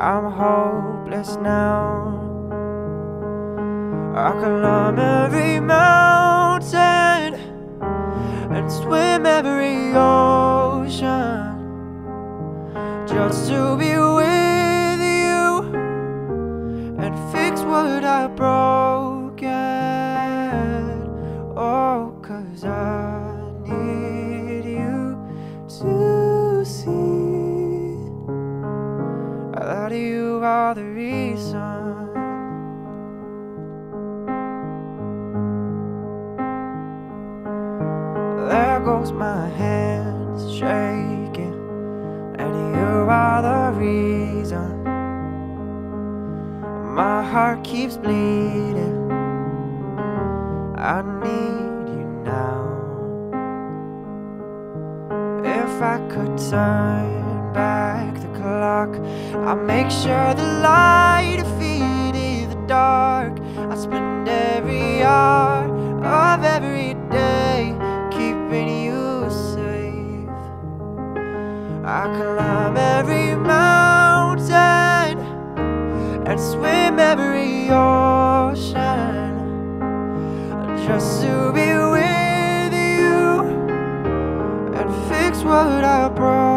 I'm hopeless now. I climb every mountain and swim every ocean just to be with you and fix what I broken. You are the reason. There goes my hands shaking, and you are the reason. My heart keeps bleeding. I need you now. If I could turn back the clock, I'd make sure the light defeated the dark. I spend every hour of every day keeping you safe. I climb every mountain and swim every ocean just to be with you and fix what I broken.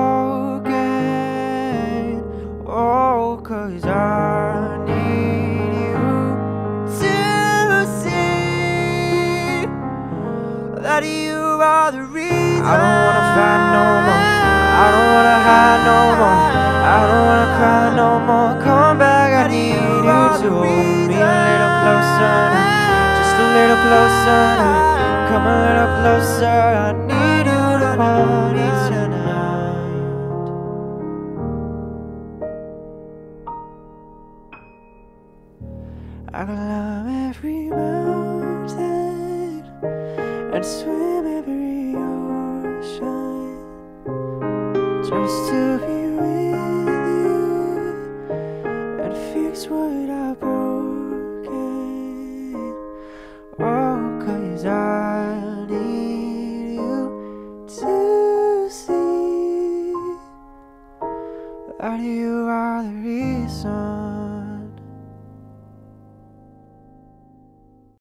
I don't wanna fight no more. I don't wanna hide no more. I don't wanna cry no more. Come back, I need you to hold me a little closer. Just a little closer. Come a little closer. I need you to hold me tonight. I climb every mountain and swim just to be with you and fix what I broken. Oh, cause I need you to see that you are the reason.